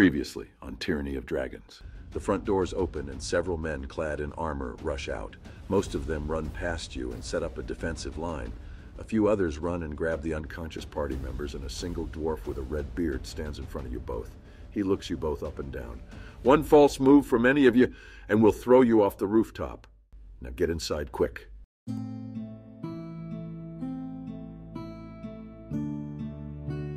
Previously on Tyranny of Dragons. The front doors open and several men clad in armor rush out. Most of them run past you and set up a defensive line. A few others run and grab the unconscious party members, and a single dwarf with a red beard stands in front of you both. He looks you both up and down. One false move from any of you, and we'll throw you off the rooftop. Now get inside quick.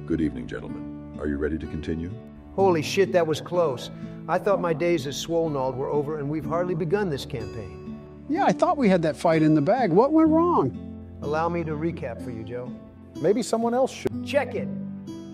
Good evening, gentlemen. Are you ready to continue? Holy shit, that was close. I thought my days as Swolenald were over, and we've hardly begun this campaign. Yeah, I thought we had that fight in the bag. What went wrong? Allow me to recap for you, Joe. Maybe someone else should. Check it!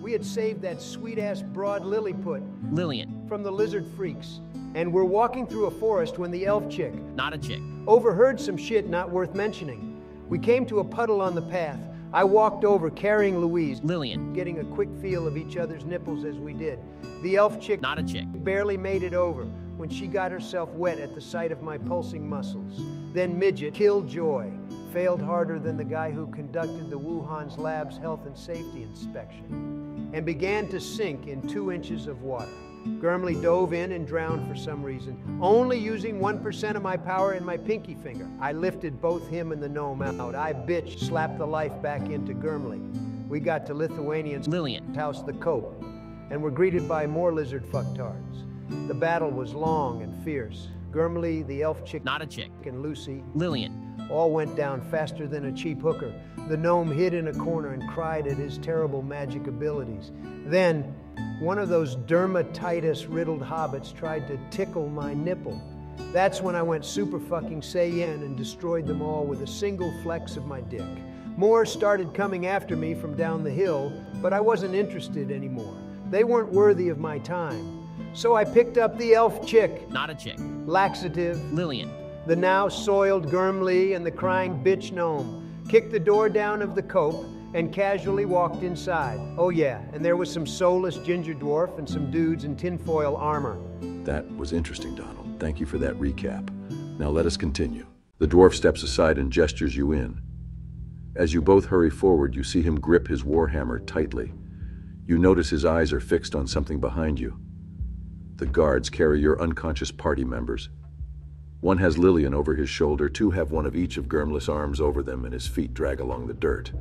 We had saved that sweet ass broad Lilliput Lillian, from the lizard freaks, and we're walking through a forest when the elf chick not a chick. overheard some shit not worth mentioning. We came to a puddle on the path. I walked over carrying Louise, Lillian, getting a quick feel of each other's nipples as we did. The elf chick not a chick. barely made it over when she got herself wet at the sight of my pulsing muscles. Then Midget, Killjoy, failed harder than the guy who conducted the Wuhan's lab's health and safety inspection, and began to sink in two inches of water. Gurmley dove in and drowned for some reason, only using 1% of my power in my pinky finger. I lifted both him and the gnome out. I bitch slapped the life back into Gurmley. We got to Lithuanian's Lillian, house the cope and were greeted by more lizard fucktards. The battle was long and fierce. Gurmley, the elf chick, not a chick. and Lucy Lillian, all went down faster than a cheap hooker. The gnome hid in a corner and cried at his terrible magic abilities. Then, one of those dermatitis riddled hobbits tried to tickle my nipple. That's when I went super fucking Saiyan and destroyed them all with a single flex of my dick. More started coming after me from down the hill, but I wasn't interested anymore. They weren't worthy of my time. So I picked up the elf chick, not a chick. laxative, Lillian, the now soiled Gurmley and the crying bitch gnome, kicked the door down of the cope, and casually walked inside. Oh, yeah, and there was some soulless ginger dwarf and some dudes in tinfoil armor. That was interesting, Donald. Thank you for that recap. Now let us continue. The dwarf steps aside and gestures you in. As you both hurry forward, you see him grip his warhammer tightly. You notice his eyes are fixed on something behind you. The guards carry your unconscious party members. One has Lillian over his shoulder, two have one of each of Gurmley's arms over them, and his feet drag along the dirt.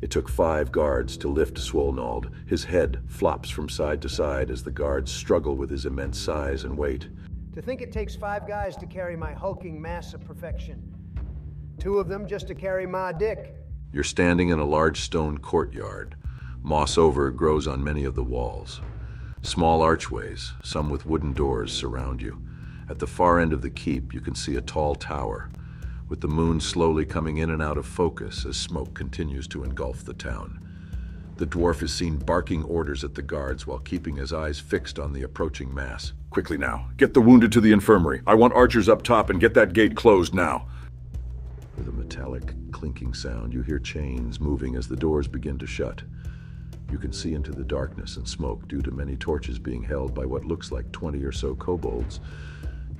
It took five guards to lift Swolnald. His head flops from side to side as the guards struggle with his immense size and weight. To think it takes five guys to carry my hulking mass of perfection. Two of them just to carry my dick. You're standing in a large stone courtyard. Moss over grows on many of the walls. Small archways, some with wooden doors, surround you. At the far end of the keep, you can see a tall tower, with the moon slowly coming in and out of focus as smoke continues to engulf the town. The dwarf is seen barking orders at the guards while keeping his eyes fixed on the approaching mass. Quickly now, get the wounded to the infirmary. I want archers up top and get that gate closed now. With a metallic clinking sound, you hear chains moving as the doors begin to shut. You can see into the darkness and smoke due to many torches being held by what looks like 20 or so kobolds.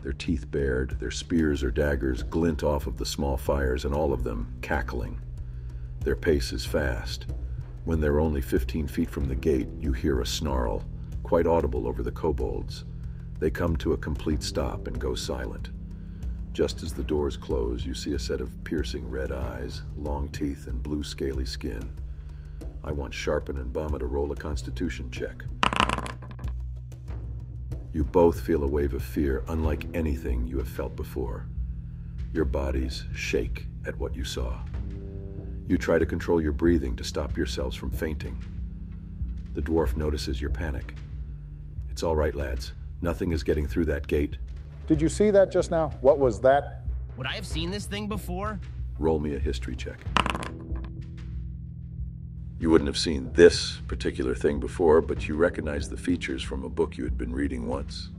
Their teeth bared, their spears or daggers glint off of the small fires, and all of them cackling. Their pace is fast. When they're only 15 feet from the gate, you hear a snarl, quite audible over the kobolds. They come to a complete stop and go silent. Just as the doors close, you see a set of piercing red eyes, long teeth, and blue scaly skin. I want Sharpen and Bama to roll a constitution check. You both feel a wave of fear unlike anything you have felt before. Your bodies shake at what you saw. You try to control your breathing to stop yourselves from fainting. The dwarf notices your panic. It's all right, lads. Nothing is getting through that gate. Did you see that just now? What was that? would I have seen this thing before? Roll me a history check. You wouldn't have seen this particular thing before, but you recognize the features from a book you had been reading once.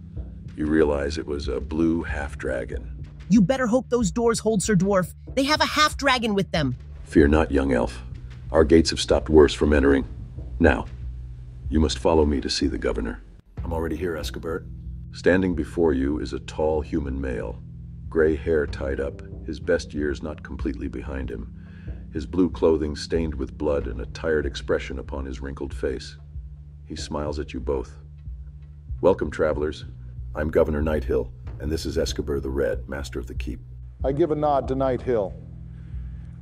You realize it was a blue half dragon. You better hope those doors hold Sir Dwarf. They have a half dragon with them. Fear not, young elf. Our gates have stopped worse from entering. Now, you must follow me to see the governor. I'm already here, Escobert. Standing before you is a tall human male, gray hair tied up, his best years not completely behind him, his blue clothing stained with blood and a tired expression upon his wrinkled face. He smiles at you both. Welcome, travelers. I'm Governor Nighthill, and this is Escobert the Red, Master of the Keep. I give a nod to Nighthill.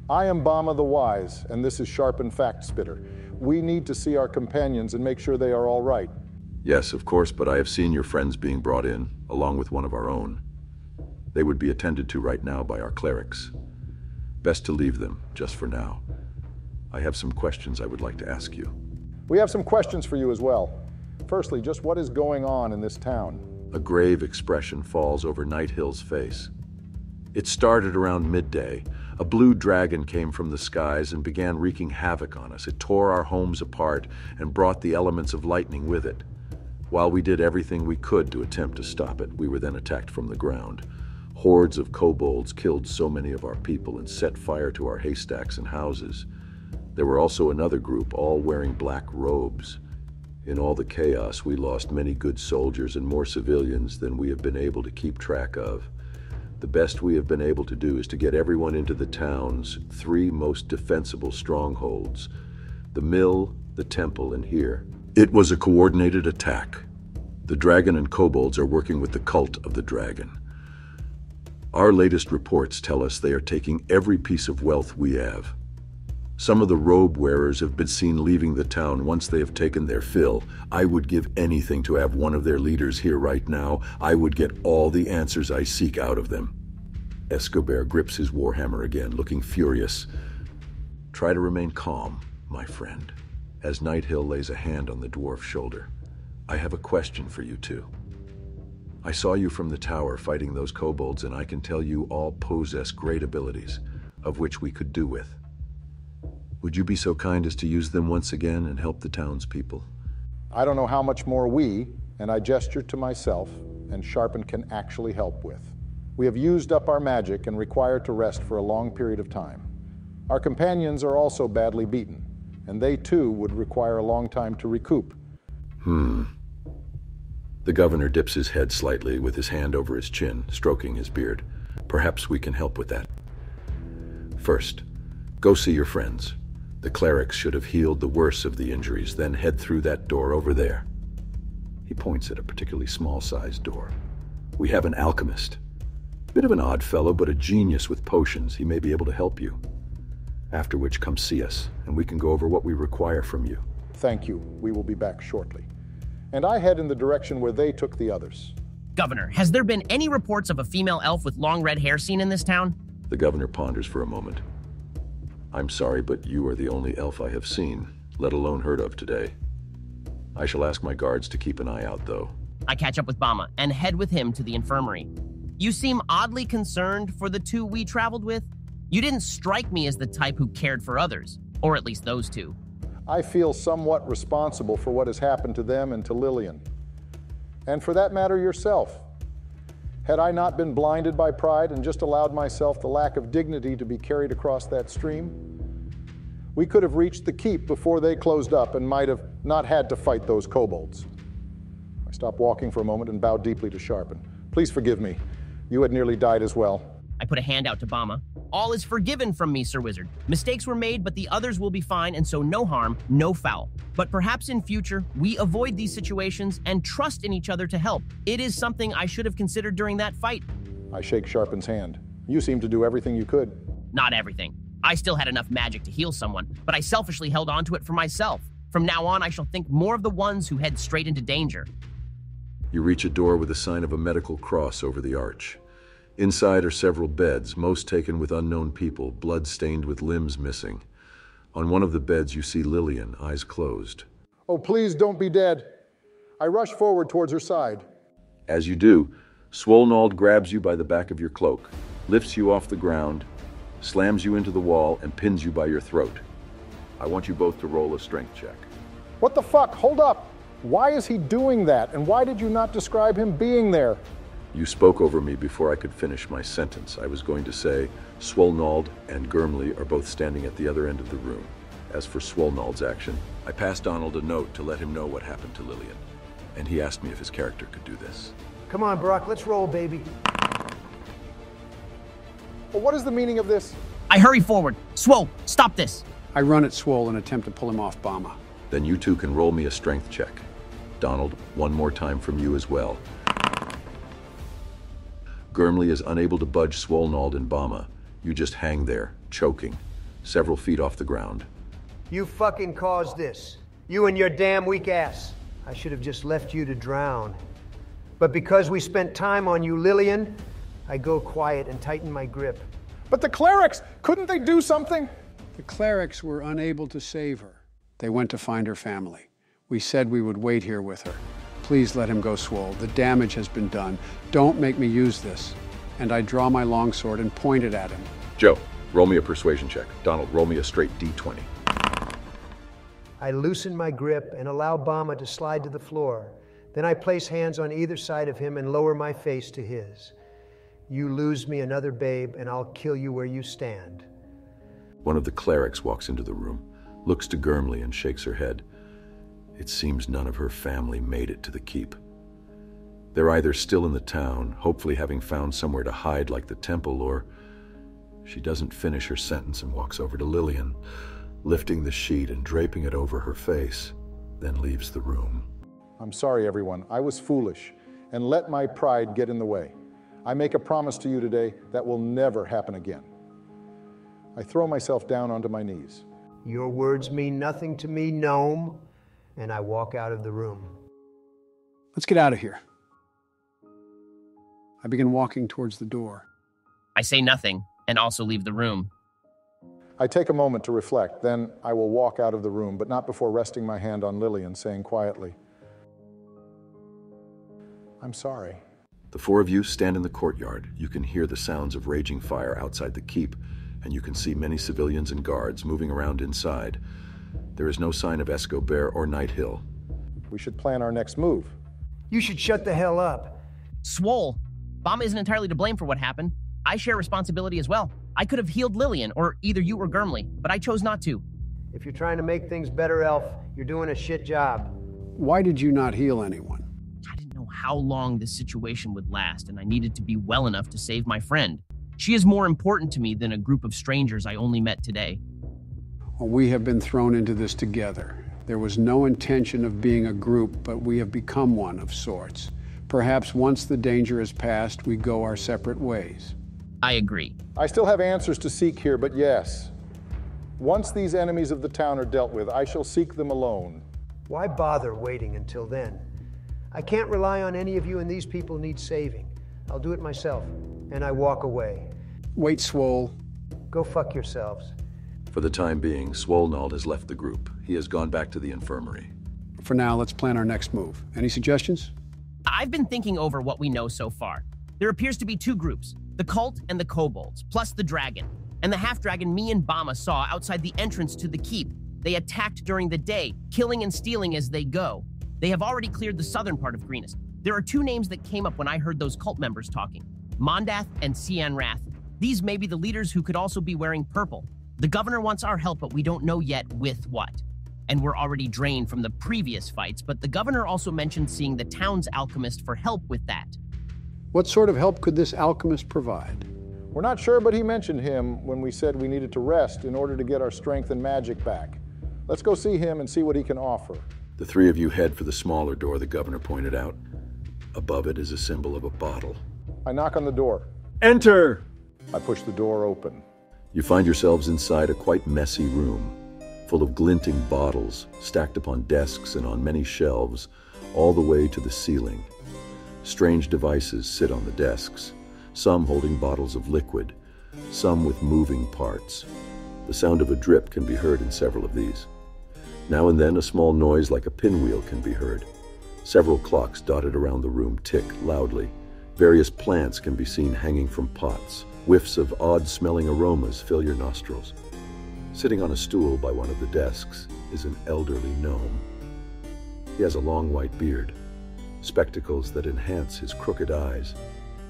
I am Bama the Wise, and this is Sharpen Fact Spitter. We need to see our companions and make sure they are all right. Yes, of course, but I have seen your friends being brought in, along with one of our own. They would be attended to right now by our clerics. Best to leave them, just for now. I have some questions I would like to ask you. We have some questions for you as well. Firstly, just what is going on in this town? A grave expression falls over Nighthill's face. It started around midday. A blue dragon came from the skies and began wreaking havoc on us. It tore our homes apart and brought the elements of lightning with it. While we did everything we could to attempt to stop it, we were then attacked from the ground. Hordes of kobolds killed so many of our people and set fire to our haystacks and houses. There were also another group, all wearing black robes. In all the chaos, we lost many good soldiers and more civilians than we have been able to keep track of. The best we have been able to do is to get everyone into the town's three most defensible strongholds the mill, the temple, and here. It was a coordinated attack. The dragon and kobolds are working with the cult of the dragon. Our latest reports tell us they are taking every piece of wealth we have. Some of the robe wearers have been seen leaving the town once they have taken their fill. I would give anything to have one of their leaders here right now. I would get all the answers I seek out of them. Escobert grips his warhammer again, looking furious. Try to remain calm, my friend, as Nighthill lays a hand on the dwarf's shoulder. I have a question for you two. I saw you from the tower fighting those kobolds, and I can tell you all possess great abilities, of which we could do with. Would you be so kind as to use them once again and help the townspeople? I don't know how much more we, and I gesture to myself, and Sharpen can actually help with. We have used up our magic and require to rest for a long period of time. Our companions are also badly beaten, and they too would require a long time to recoup. Hmm. The governor dips his head slightly with his hand over his chin, stroking his beard. Perhaps we can help with that. First, go see your friends. The clerics should have healed the worst of the injuries, then head through that door over there. He points at a particularly small-sized door. We have an alchemist. Bit of an odd fellow, but a genius with potions. He may be able to help you. After which, come see us, and we can go over what we require from you. Thank you. We will be back shortly. And I head in the direction where they took the others. Governor, has there been any reports of a female elf with long red hair seen in this town? The governor ponders for a moment. I'm sorry, but you are the only elf I have seen, let alone heard of today. I shall ask my guards to keep an eye out, though. I catch up with Bama and head with him to the infirmary. You seem oddly concerned for the two we traveled with. You didn't strike me as the type who cared for others, or at least those two. I feel somewhat responsible for what has happened to them and to Lillian. And for that matter, yourself. Had I not been blinded by pride and just allowed myself the lack of dignity to be carried across that stream, we could have reached the keep before they closed up and might have not had to fight those kobolds. I stopped walking for a moment and bowed deeply to Sharpen. Please forgive me. You had nearly died as well. I put a hand out to Bama. All is forgiven from me, Sir Wizard. Mistakes were made, but the others will be fine, and so no harm, no foul. But perhaps in future, we avoid these situations and trust in each other to help. It is something I should have considered during that fight. I shake Sharpen's hand. You seem to do everything you could. Not everything. I still had enough magic to heal someone, but I selfishly held onto it for myself. From now on, I shall think more of the ones who head straight into danger. You reach a door with a sign of a medical cross over the arch. Inside are several beds, most taken with unknown people, blood stained with limbs missing. On one of the beds, you see Lillian, eyes closed. Oh, please don't be dead. I rush forward towards her side. As you do, Swolnald grabs you by the back of your cloak, lifts you off the ground, slams you into the wall, and pins you by your throat. I want you both to roll a strength check. What the fuck? Hold up. Why is he doing that? And why did you not describe him being there? You spoke over me before I could finish my sentence. I was going to say, Swolnald and Gurmley are both standing at the other end of the room. As for Swolnald's action, I passed Donald a note to let him know what happened to Lillian. And he asked me if his character could do this. Come on, Brock, let's roll, baby. Well, what is the meaning of this? I hurry forward. Swole, stop this. I run at Swole and attempt to pull him off Bama. Then you two can roll me a strength check. Donald, one more time from you as well. Gurmley is unable to budge Swolnald and Bama. You just hang there, choking, several feet off the ground. You fucking caused this. You and your damn weak ass. I should have just left you to drown. But because we spent time on you, Lillian, I go quiet and tighten my grip. But the clerics, couldn't they do something? The clerics were unable to save her. They went to find her family. We said we would wait here with her. Please let him go, Swole. The damage has been done. Don't make me use this. And I draw my longsword and point it at him. Joe, roll me a persuasion check. Donald, roll me a straight d20. I loosen my grip and allow Bama to slide to the floor. Then I place hands on either side of him and lower my face to his. You lose me another babe, and I'll kill you where you stand. One of the clerics walks into the room, looks to Gurmley, and shakes her head. It seems none of her family made it to the keep. They're either still in the town, hopefully having found somewhere to hide like the temple, or she doesn't finish her sentence and walks over to Lillian, lifting the sheet and draping it over her face, then leaves the room. I'm sorry, everyone. I was foolish and let my pride get in the way. I make a promise to you today that will never happen again. I throw myself down onto my knees. Your words mean nothing to me, gnome, and I walk out of the room. Let's get out of here. I begin walking towards the door. I say nothing and also leave the room. I take a moment to reflect, then I will walk out of the room, but not before resting my hand on Lillian, saying quietly, I'm sorry. The four of you stand in the courtyard. You can hear the sounds of raging fire outside the keep, and you can see many civilians and guards moving around inside. There is no sign of Escobert or Nighthill. We should plan our next move. You should shut the hell up. Swole, Bama isn't entirely to blame for what happened. I share responsibility as well. I could have healed Lillian, or either you or Gurmley, but I chose not to. If you're trying to make things better, Elf, you're doing a shit job. Why did you not heal anyone? I didn't know how long this situation would last, and I needed to be well enough to save my friend. She is more important to me than a group of strangers I only met today. Well, we have been thrown into this together. There was no intention of being a group, but we have become one of sorts. Perhaps once the danger is past, we go our separate ways. I agree. I still have answers to seek here, but yes. Once these enemies of the town are dealt with, I shall seek them alone. Why bother waiting until then? I can't rely on any of you, and these people need saving. I'll do it myself. And I walk away. Wait, Swole. Go fuck yourselves. For the time being, Swolnald has left the group. He has gone back to the infirmary. For now, let's plan our next move. Any suggestions? I've been thinking over what we know so far. There appears to be two groups the cult and the kobolds, plus the dragon. And the half dragon me and Bama saw outside the entrance to the keep. They attacked during the day, killing and stealing as they go. They have already cleared the southern part of Greenest. There are two names that came up when I heard those cult members talking Mondath and Cyanwrath. These may be the leaders who could also be wearing purple. The governor wants our help, but we don't know yet with what. And we're already drained from the previous fights, but the governor also mentioned seeing the town's alchemist for help with that. What sort of help could this alchemist provide? We're not sure, but he mentioned him when we said we needed to rest in order to get our strength and magic back. Let's go see him and see what he can offer. The three of you head for the smaller door the governor pointed out. Above it is a symbol of a bottle. I knock on the door. Enter! I push the door open. You find yourselves inside a quite messy room, full of glinting bottles stacked upon desks and on many shelves, all the way to the ceiling. Strange devices sit on the desks, some holding bottles of liquid, some with moving parts. The sound of a drip can be heard in several of these. Now and then, a small noise like a pinwheel can be heard. Several clocks dotted around the room tick loudly. Various plants can be seen hanging from pots. Whiffs of odd smelling aromas fill your nostrils. Sitting on a stool by one of the desks is an elderly gnome. He has a long white beard, spectacles that enhance his crooked eyes.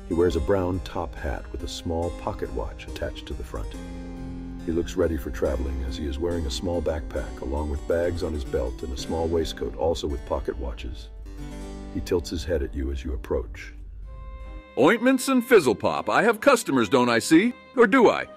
He wears a brown top hat with a small pocket watch attached to the front. He looks ready for traveling as he is wearing a small backpack along with bags on his belt and a small waistcoat also with pocket watches. He tilts his head at you as you approach. Ointments and fizzle pop. I have customers, don't I see? Or do I?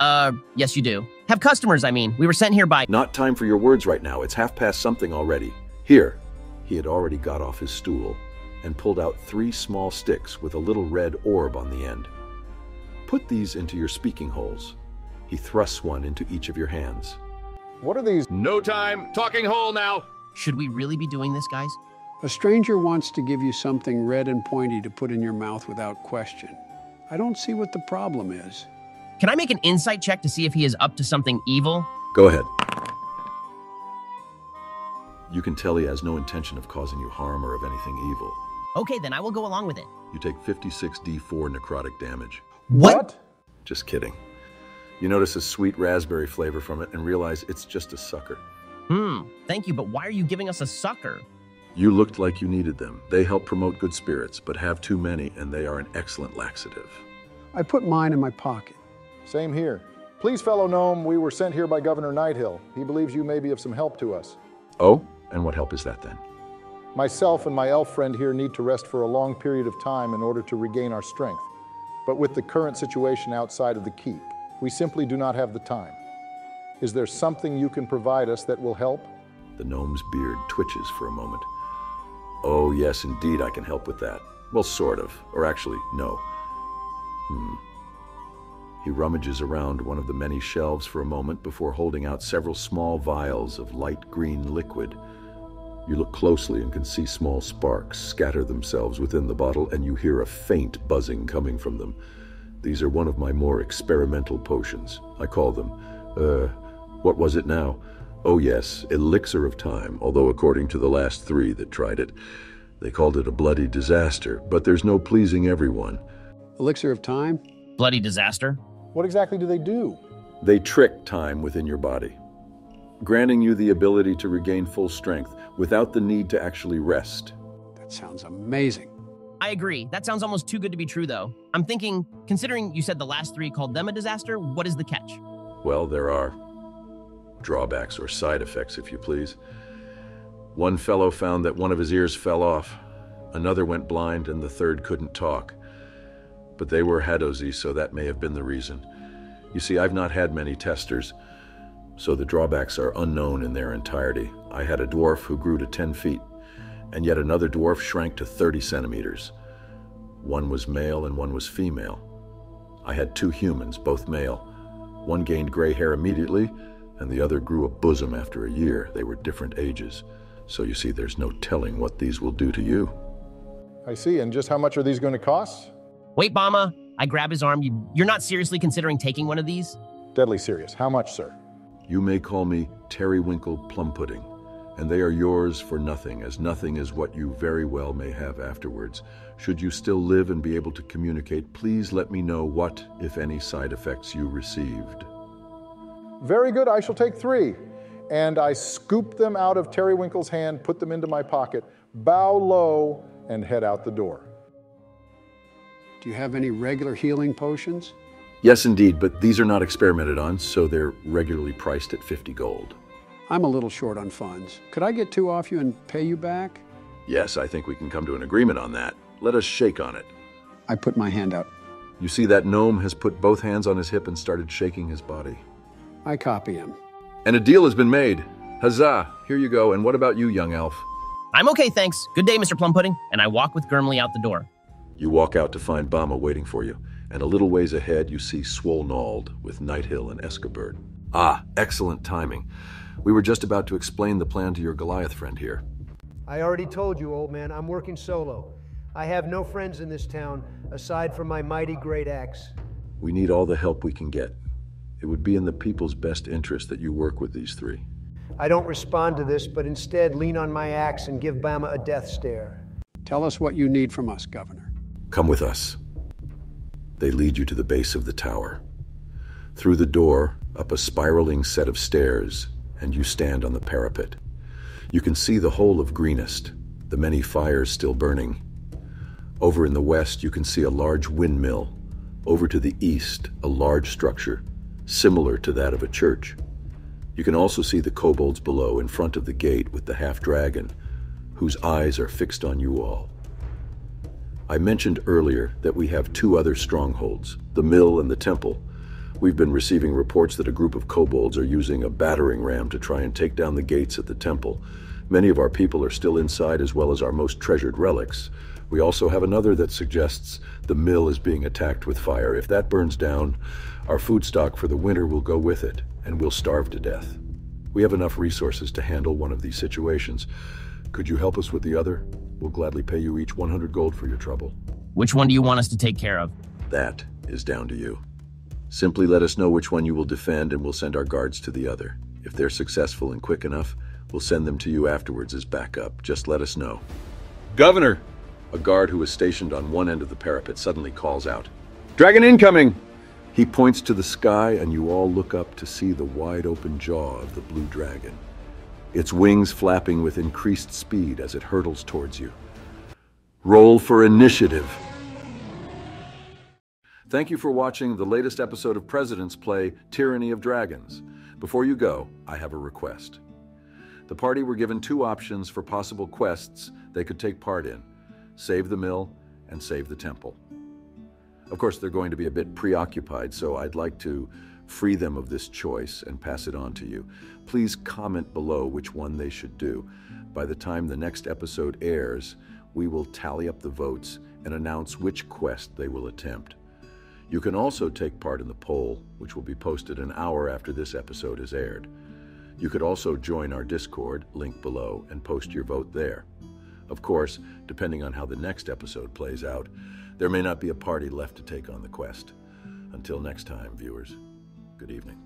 Uh, yes, you do. Have customers, I mean. We were sent here by. Not time for your words right now. It's half past something already. Here, He had already got off his stool and pulled out three small sticks with a little red orb on the end. Put these into your speaking holes. He thrusts one into each of your hands. What are these? No time. Talking hole now. Should we really be doing this, guys? A stranger wants to give you something red and pointy to put in your mouth without question. I don't see what the problem is. Can I make an insight check to see if he is up to something evil? Go ahead. You can tell he has no intention of causing you harm or of anything evil. Okay, then I will go along with it. You take 56d4 necrotic damage. What? Just kidding. You notice a sweet raspberry flavor from it and realize it's just a sucker. Hmm, thank you, but why are you giving us a sucker? You looked like you needed them. They help promote good spirits, but have too many and they are an excellent laxative. I put mine in my pocket. Same here. Please, fellow gnome, we were sent here by Governor Nighthill. He believes you may be of some help to us. Oh? And what help is that then? Myself and my elf friend here need to rest for a long period of time in order to regain our strength. But with the current situation outside of the keep, we simply do not have the time. Is there something you can provide us that will help? The gnome's beard twitches for a moment. Oh, yes, indeed, I can help with that. Well, sort of. Or actually, no. Hmm. He rummages around one of the many shelves for a moment before holding out several small vials of light green liquid. You look closely and can see small sparks scatter themselves within the bottle, and you hear a faint buzzing coming from them. These are one of my more experimental potions. I call them, uh, what was it now? Oh, yes, Elixir of Time, although according to the last three that tried it, they called it a bloody disaster, but there's no pleasing everyone. Elixir of time? Bloody disaster? What exactly do they do? They trick time within your body, granting you the ability to regain full strength without the need to actually rest. That sounds amazing. I agree. That sounds almost too good to be true, though. I'm thinking, considering you said the last three called them a disaster, what is the catch? Well, there are drawbacks or side effects, if you please. One fellow found that one of his ears fell off, another went blind, and the third couldn't talk. But they were Hadozee, so that may have been the reason. You see, I've not had many testers, so the drawbacks are unknown in their entirety. I had a dwarf who grew to 10 feet, and yet another dwarf shrank to 30 centimeters. One was male and one was female. I had two humans, both male. One gained gray hair immediately, and the other grew a bosom after a year. They were different ages. So you see, there's no telling what these will do to you. I see. And just how much are these going to cost? Wait, Bama. I grab his arm. You, you're not seriously considering taking one of these? Deadly serious. How much, sir? You may call me Terrywinkle Plum Pudding, and they are yours for nothing, as nothing is what you very well may have afterwards. Should you still live and be able to communicate, please let me know what, if any, side effects you received. Very good. I shall take three. And I scoop them out of Terry Winkle's hand, put them into my pocket, bow low, and head out the door. Do you have any regular healing potions? Yes, indeed, but these are not experimented on, so they're regularly priced at 50 gold. I'm a little short on funds. Could I get two off you and pay you back? Yes, I think we can come to an agreement on that. Let us shake on it. I put my hand out. You see, that gnome has put both hands on his hip and started shaking his body. I copy him. And a deal has been made. Huzzah! Here you go. And what about you, young elf? I'm okay, thanks. Good day, Mr. Plum Pudding. And I walk with Gurmley out the door. You walk out to find Bama waiting for you, and a little ways ahead you see Swolnald with Nighthill and Escobert. Ah, excellent timing. We were just about to explain the plan to your Goliath friend here. I already told you, old man, I'm working solo. I have no friends in this town aside from my mighty great axe. We need all the help we can get. It would be in the people's best interest that you work with these three. I don't respond to this, but instead lean on my axe and give Bama a death stare. Tell us what you need from us, Governor. Come with us. They lead you to the base of the tower. Through the door, up a spiraling set of stairs, and you stand on the parapet. You can see the whole of Greenest, the many fires still burning. Over in the west, you can see a large windmill. Over to the east, a large structure, similar to that of a church. You can also see the kobolds below in front of the gate with the half dragon, whose eyes are fixed on you all. I mentioned earlier that we have two other strongholds, the mill and the temple. We've been receiving reports that a group of kobolds are using a battering ram to try and take down the gates at the temple. Many of our people are still inside as well as our most treasured relics. We also have another that suggests the mill is being attacked with fire. If that burns down, our food stock for the winter will go with it, and we'll starve to death. We have enough resources to handle one of these situations. Could you help us with the other? We'll gladly pay you each 100 gold for your trouble. Which one do you want us to take care of? That is down to you. Simply let us know which one you will defend and we'll send our guards to the other. If they're successful and quick enough, we'll send them to you afterwards as backup. Just let us know. Governor! A guard who is stationed on one end of the parapet suddenly calls out. Dragon incoming! He points to the sky and you all look up to see the wide open jaw of the blue dragon. Its wings flapping with increased speed as it hurtles towards you. Roll for initiative. Thank you for watching the latest episode of President's Play Tyranny of Dragons. Before you go, I have a request. The party were given two options for possible quests they could take part in save the mill and save the temple. Of course, they're going to be a bit preoccupied, so I'd like to free them of this choice and pass it on to you. Please comment below which one they should do. By the time the next episode airs, we will tally up the votes and announce which quest they will attempt. You can also take part in the poll, which will be posted an hour after this episode is aired. You could also join our Discord, link below, and post your vote there. Of course, depending on how the next episode plays out, there may not be a party left to take on the quest. Until next time, viewers, good evening.